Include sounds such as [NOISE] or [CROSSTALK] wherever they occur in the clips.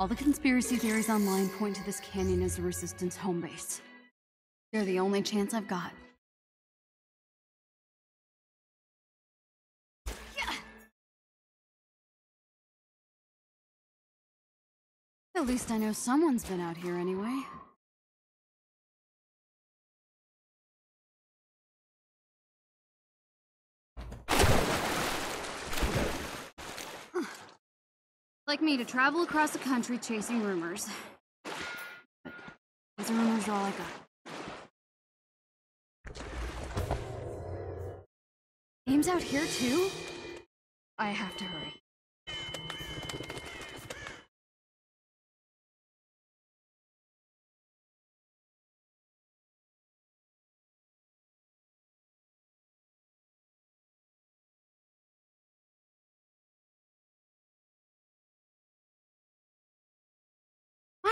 All the conspiracy theories online point to this canyon as the Resistance home base. They're the only chance I've got. At least I know someone's been out here anyway. Huh. Like me to travel across the country chasing rumors. These rumors are all I got. AIM's out here too? I have to hurry.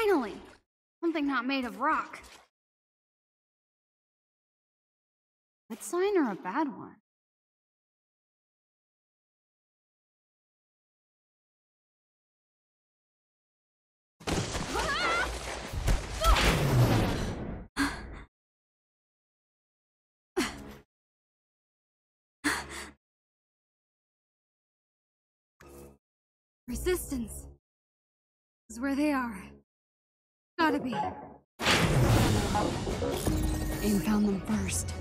Finally! Something not made of rock. Good sign or a bad one? Resistance is where they are. Gotta be. AIM found them first.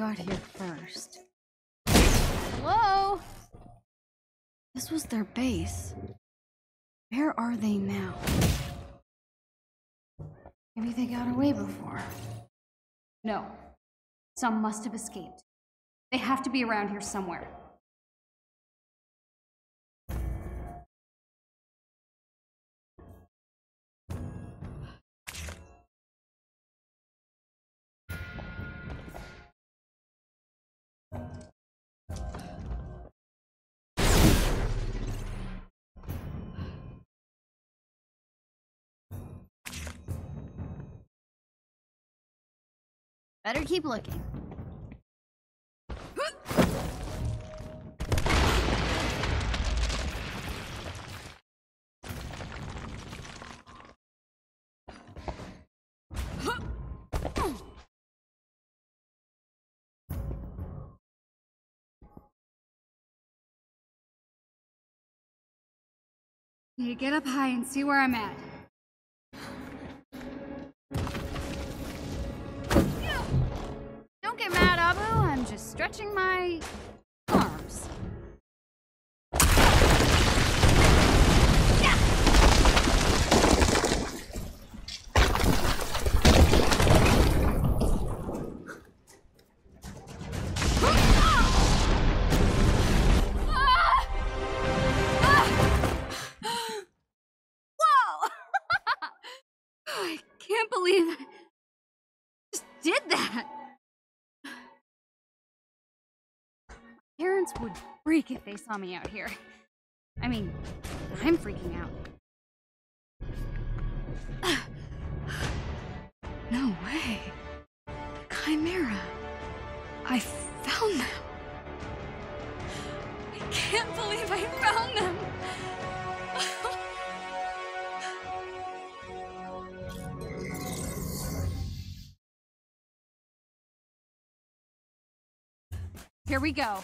Got here first. Hello? This was their base. Where are they now? Maybe they got away before. No. Some must have escaped. They have to be around here somewhere. Better keep looking. Need get up high and see where I'm at. I'm just stretching my Parents would freak if they saw me out here. I mean, I'm freaking out. [SIGHS] No way. Chimera. I found them. I can't believe I found them. [SIGHS] Here we go.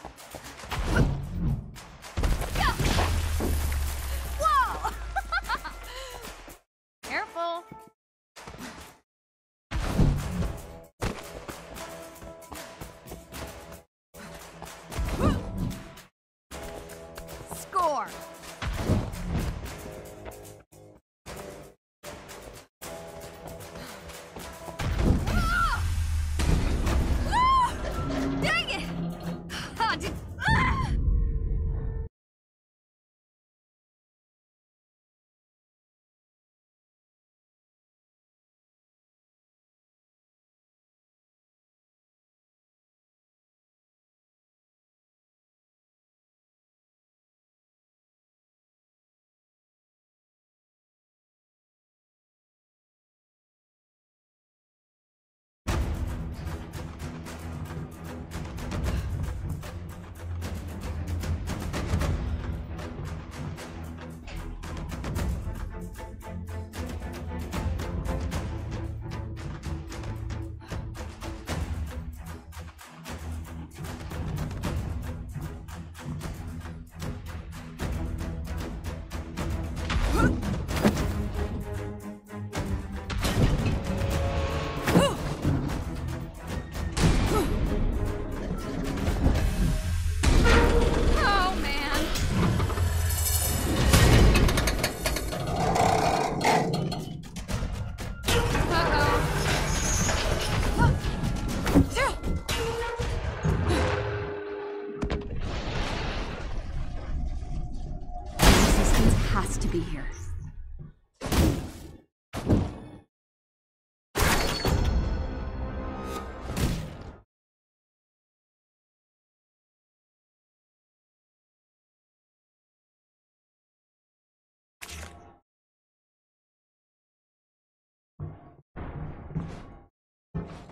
Has to be here.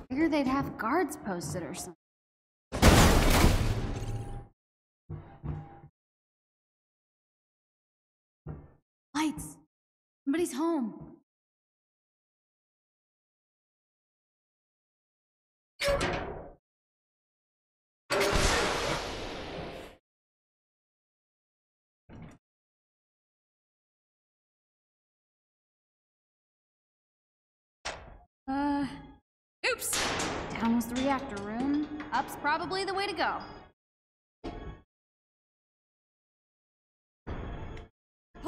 Figure they'd have guards posted or something. Lights. Somebody's home. Uh, oops. Down was the reactor room. Up's probably the way to go.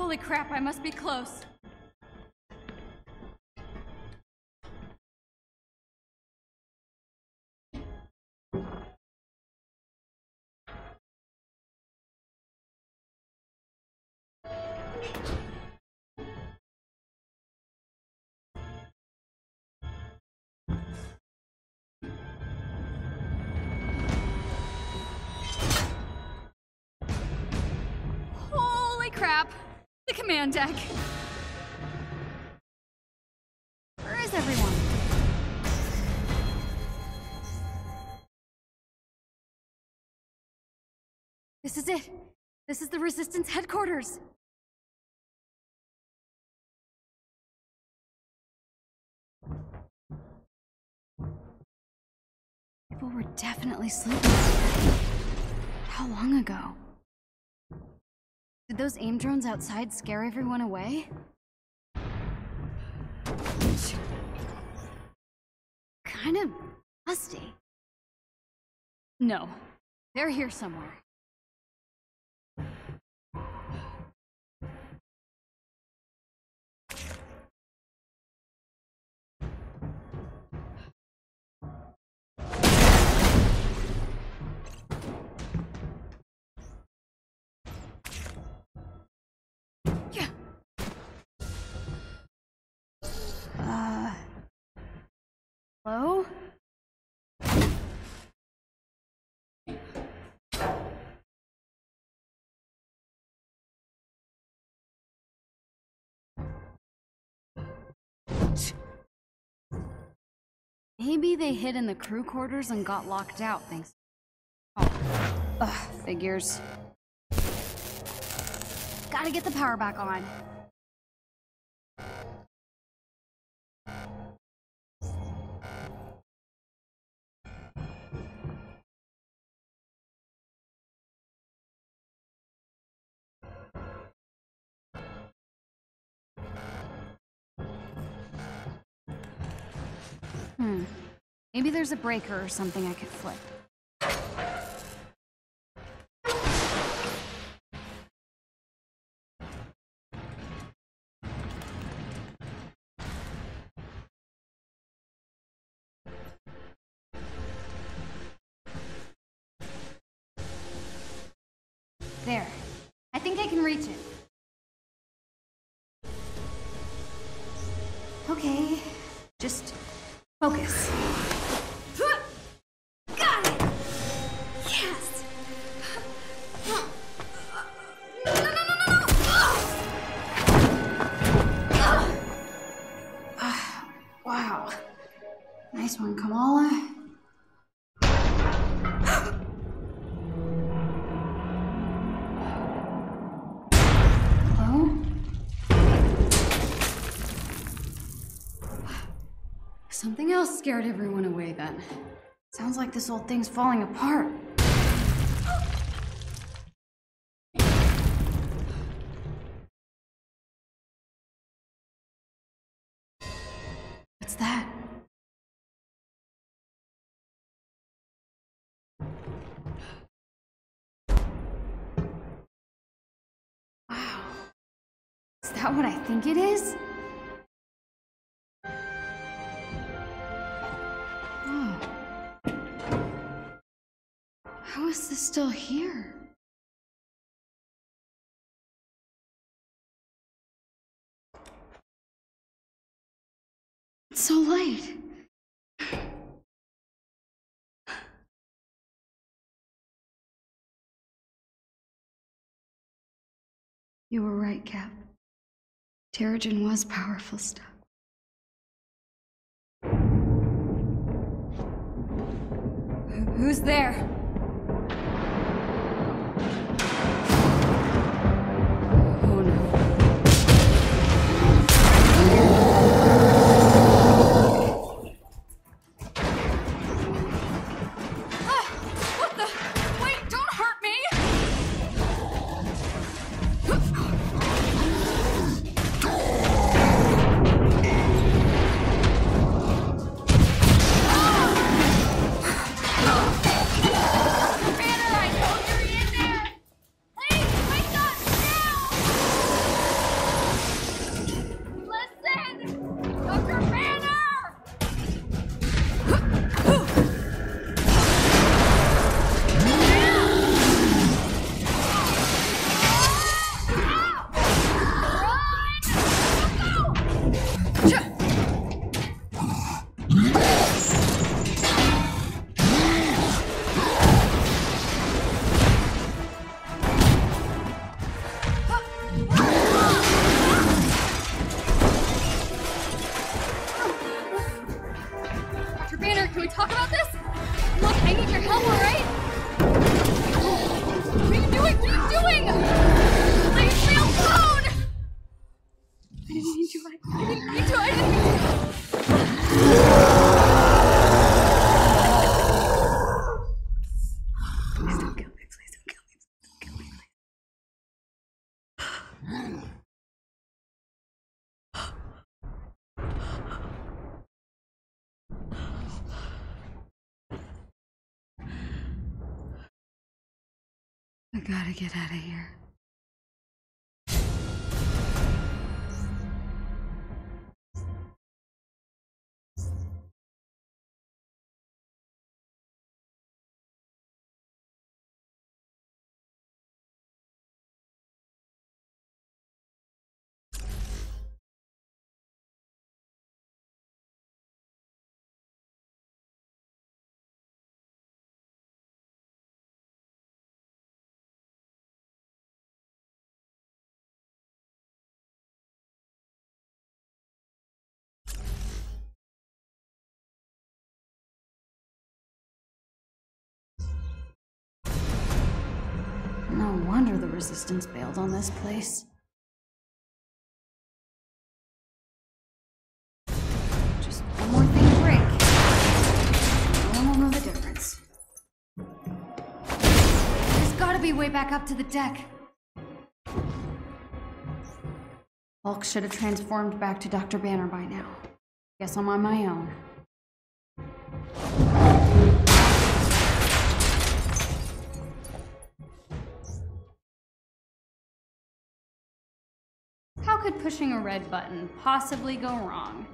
Holy crap, I must be close. Command deck! Where is everyone? This is it! This is the Resistance headquarters! People were definitely sleeping. How long ago? Did those AIM drones outside scare everyone away? Kind of dusty. No, they're here somewhere. Hello? Maybe they hid in the crew quarters and got locked out, thanks. Oh. Ugh, figures. Gotta get the power back on. Hmm. Maybe there's a breaker or something I could flip. There. I think I can reach it. Okay. Focus. this old thing's falling apart. What's that? Wow. Is that what I think it is? How is this still here? It's so light. You were right, Cap. Terrigen was powerful stuff. Who's there? What are you doing? Gotta get out of here. Wonder the Resistance bailed on this place. Just one more thing to break. No one will know the difference. There's gotta be way back up to the deck. Hulk should have transformed back to Dr. Banner by now. Guess I'm on my own. How could pushing a red button possibly go wrong?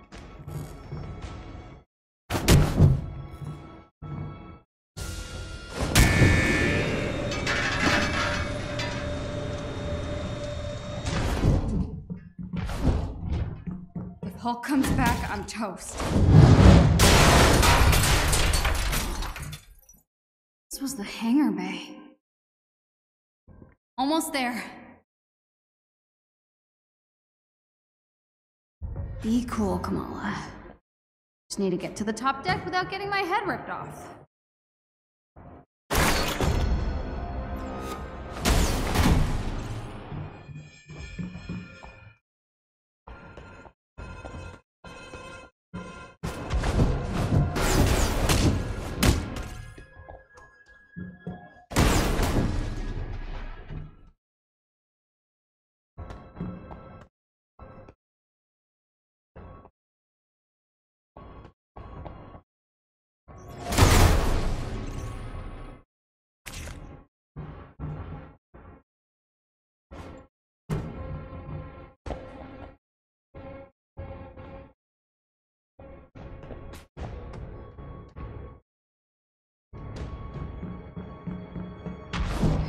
If Hulk comes back, I'm toast. This was the hangar bay. Almost there. Be cool, Kamala. Just need to get to the top deck without getting my head ripped off.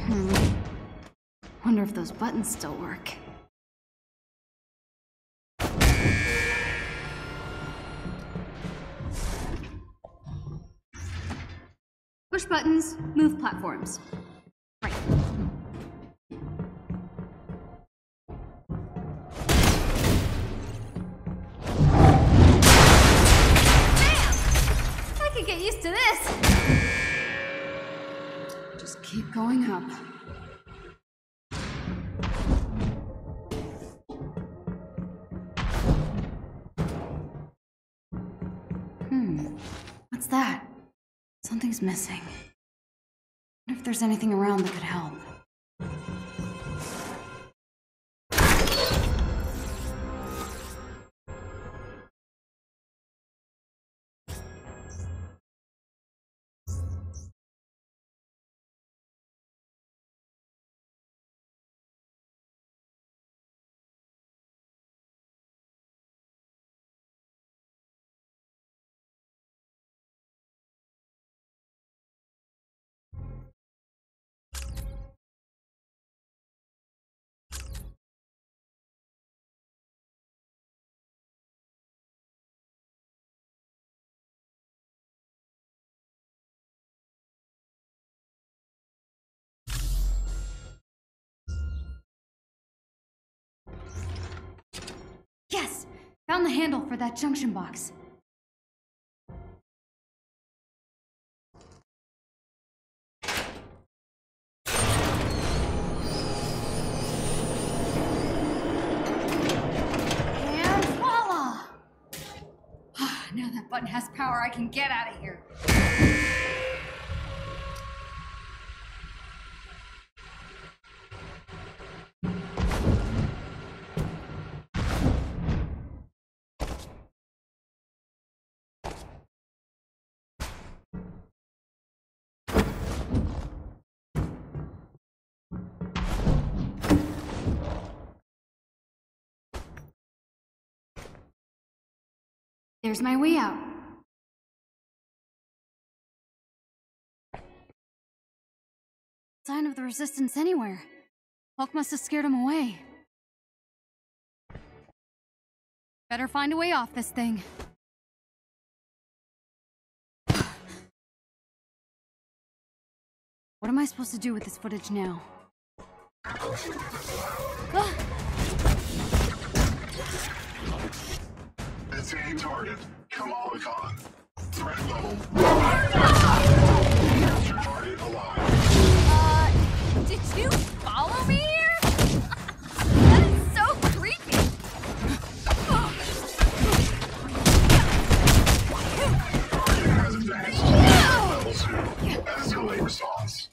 Hmm. Wonder if those buttons still work. Push buttons, move platforms. What's that? Something's missing. I wonder if there's anything around that could help. Found the handle for that junction box. And voila! [SIGHS] now that button has power, I can get out of here. There's my way out. Sign of the resistance anywhere. Hulk must have scared him away. Better find a way off this thing. What am I supposed to do with this footage now? Ah! Designating target, Kamala Khan. Threat level. Target alive. Uh, did you follow me here? [LAUGHS] that is so creepy. Target has advanced. Level 2. Escalate response.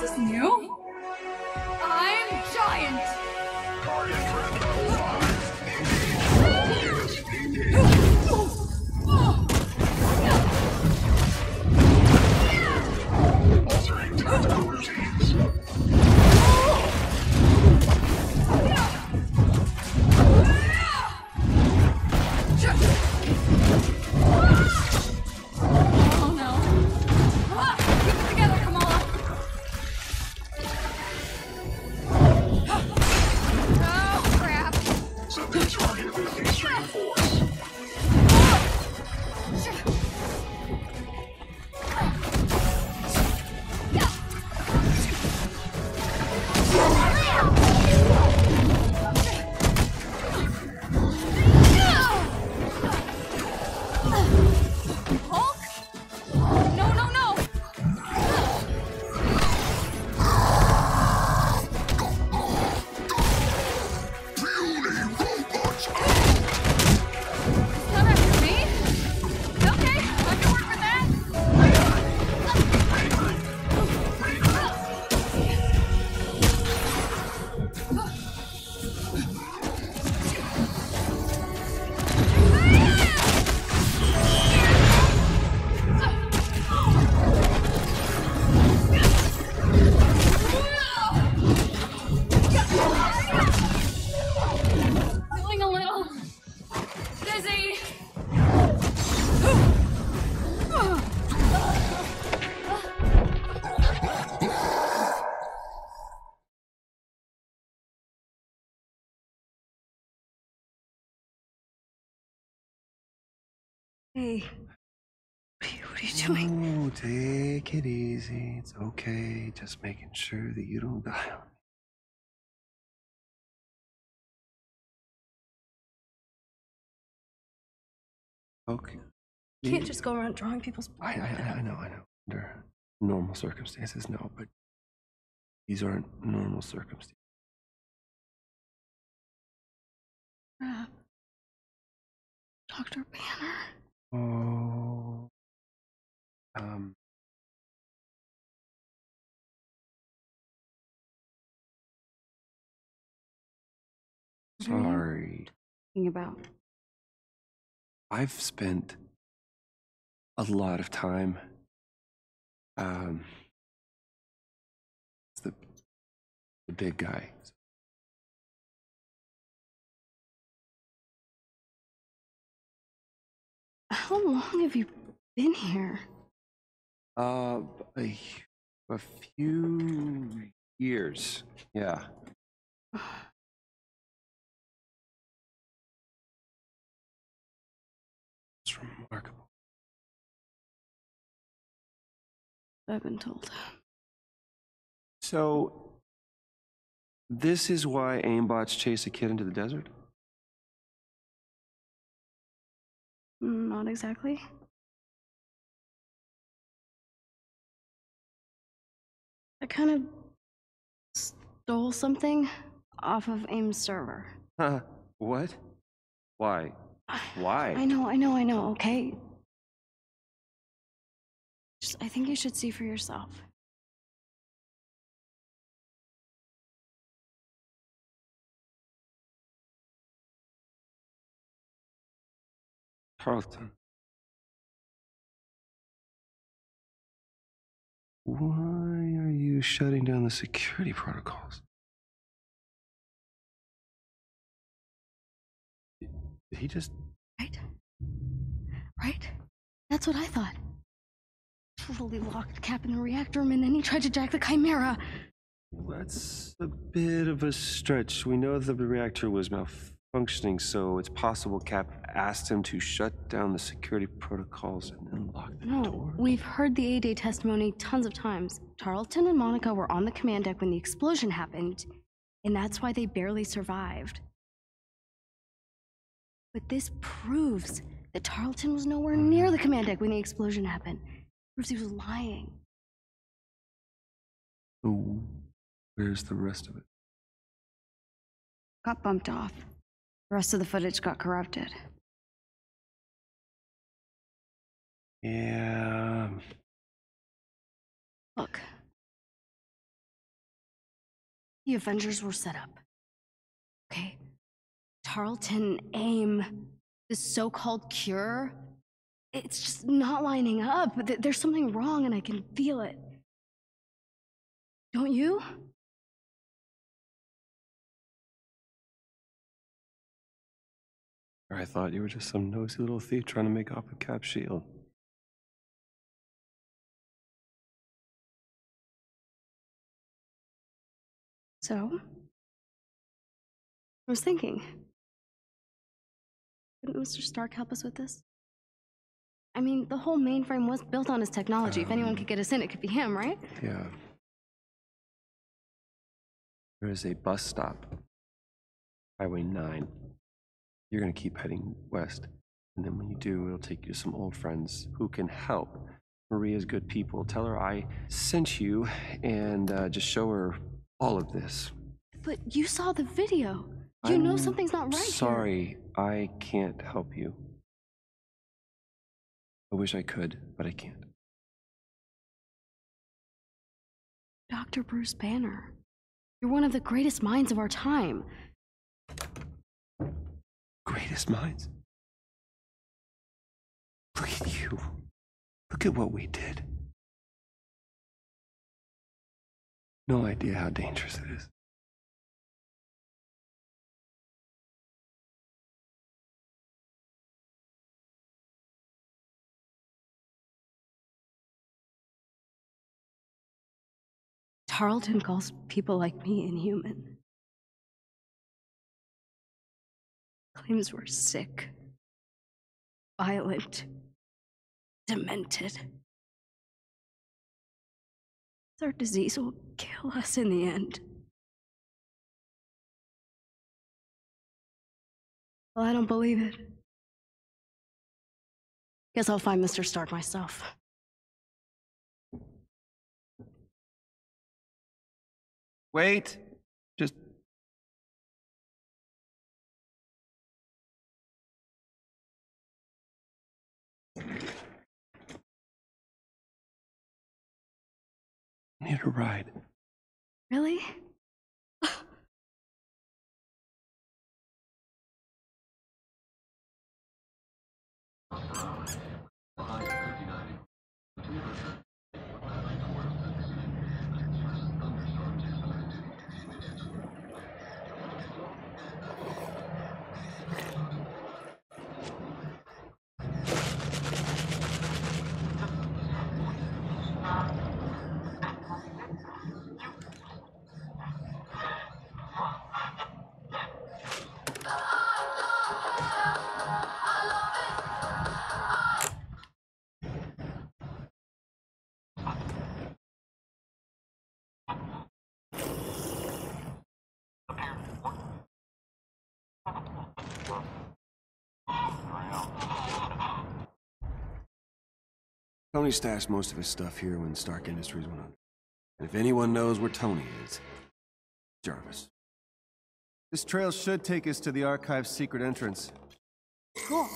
this is new. Hey. What are you, what are you doing? Oh, take it easy. It's okay. Just making sure that you don't die on me. Okay. You can't just go around drawing people's I, I, I I know, I know. Under normal circumstances, no, but these aren't normal circumstances. crap. Dr. Banner. Oh. Um. What are you Sorry. Thinking about. I've spent a lot of time. Um. it's The the big guy. How long have you been here? Uh, a, a few years. Yeah. [SIGHS] It's remarkable. I've been told. So, this is why aimbots chase a kid into the desert? Mm, not exactly. I kind of stole something off of AIM's server. Huh? what? Why? Why? I know, I know, I know, okay? Just, I think you should see for yourself. Why are you shutting down the security [LAUGHS] protocols? Did he just. Right? Right? That's what I thought. Fully locked Cap in the reactor room, and then he tried to jack the Chimera. That's a bit of a stretch. We know that the reactor was malfunctioning, so it's possible Cap asked him to shut down the security protocols and then lock the No, door. we've heard the A Day testimony tons of times. Tarleton and Monica were on the command deck when the explosion happened, and that's why they barely survived. But this proves that Tarleton was nowhere mm-hmm. near the command deck when the explosion happened. Proves he was lying. So, where's the rest of it? Got bumped off. The rest of the footage got corrupted. Yeah. Look. The Avengers were set up. Okay? Tarleton, AIM, this so called cure, it's just not lining up. There's something wrong and I can feel it. Don't you? I thought you were just some nosy little thief trying to make off with Cap shield. So? I was thinking. Couldn't Mr. Stark help us with this? I mean, the whole mainframe was built on his technology. if anyone Um, could get us in, it could be him, right? Yeah. There is a bus stop, Highway 9. You're going to keep heading west. And then when you do, it'll take you to some old friends who can help. Maria's good people. Tell her I sent you and uh, just show her all of this. But you saw the video. You know I'm something's not right here. Sorry, I can't help you. I wish I could, but I can't. Dr. Bruce Banner. You're one of the greatest minds of our time. Greatest minds. Look at you. Look at what we did. No idea how dangerous it is. Tarleton calls people like me inhuman. Claims we're sick, violent, demented. Our disease will kill us in the end. Well, I don't believe it. Guess I'll find Mr. Stark myself. Wait. Need a ride. Really? [LAUGHS] Tony stashed most of his stuff here when Stark Industries went under. And if anyone knows where Tony is, Jarvis. This trail should take us to the archive's secret entrance. Cool.